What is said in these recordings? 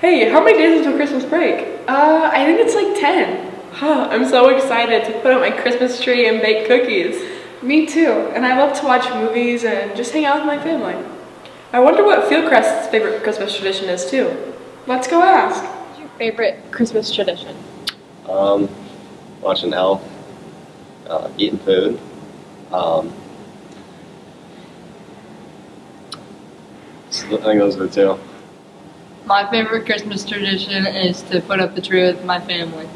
Hey, how many days until Christmas break? Uh, I think it's like 10. Huh, I'm so excited to put up my Christmas tree and bake cookies. Me too, and I love to watch movies and just hang out with my family. I wonder what Fieldcrest's favorite Christmas tradition is too. Let's go ask. What's your favorite Christmas tradition? Um, watching Elf, uh, eating food. Um, so I think those are the two. My favorite Christmas tradition is to put up the tree with my family.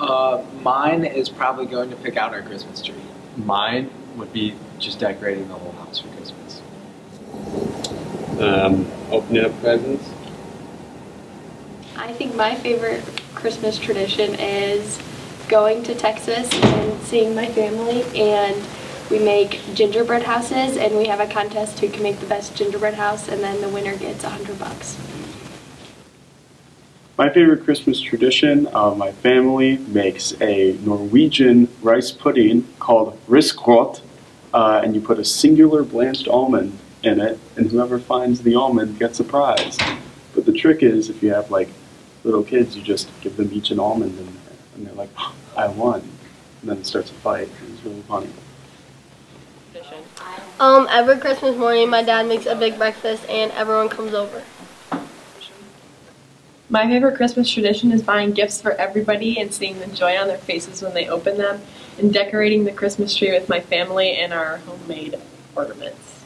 Uh, mine is probably going to pick out our Christmas tree. Mine would be just decorating the whole house for Christmas. Um, opening up presents. I think my favorite Christmas tradition is going to Texas and seeing my family and we make gingerbread houses and we have a contest who can make the best gingerbread house and then the winner gets a hundred bucks. My favorite Christmas tradition, uh, my family makes a Norwegian rice pudding called risgrot, uh, and you put a singular blanched almond in it, and whoever finds the almond gets a prize. But the trick is, if you have like little kids, you just give them each an almond, and, and they're like, "I won," and then it starts a fight. It's really funny. Um, every Christmas morning, my dad makes a big breakfast, and everyone comes over. My favorite Christmas tradition is buying gifts for everybody and seeing the joy on their faces when they open them, and decorating the Christmas tree with my family and our homemade ornaments.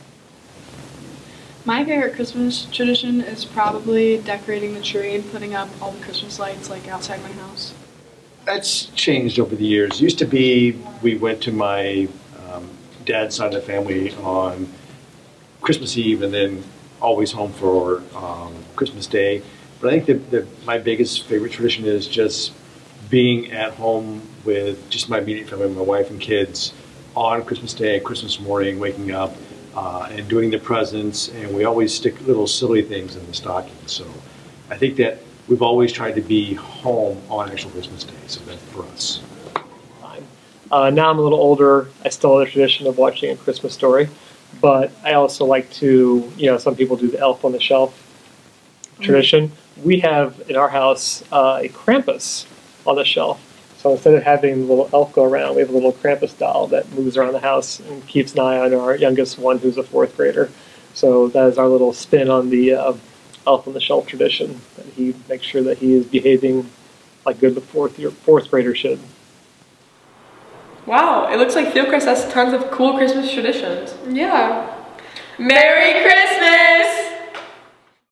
My favorite Christmas tradition is probably decorating the tree and putting up all the Christmas lights like outside my house. That's changed over the years. Used to be we went to my dad's side of the family on Christmas Eve and then always home for um, Christmas Day. But I think that, my biggest favorite tradition is just being at home with just my immediate family, my wife and kids, on Christmas Day, Christmas morning, waking up uh, and doing the presents. And we always stick little silly things in the stocking. So I think that we've always tried to be home on actual Christmas Day. So that's for us. Uh, now I'm a little older. I still have the tradition of watching A Christmas Story, but I also like to, you know, some people do the Elf on the Shelf tradition. We have in our house uh, a Krampus on the shelf. So instead of having the little elf go around, we have a little Krampus doll that moves around the house and keeps an eye on our youngest one, who's a fourth grader. So that is our little spin on the uh, elf on the shelf tradition. That he makes sure that he is behaving like good fourth year, fourth grader should. Wow, it looks like Fieldcrest has tons of cool Christmas traditions. Yeah. Merry Christmas!